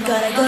gotta go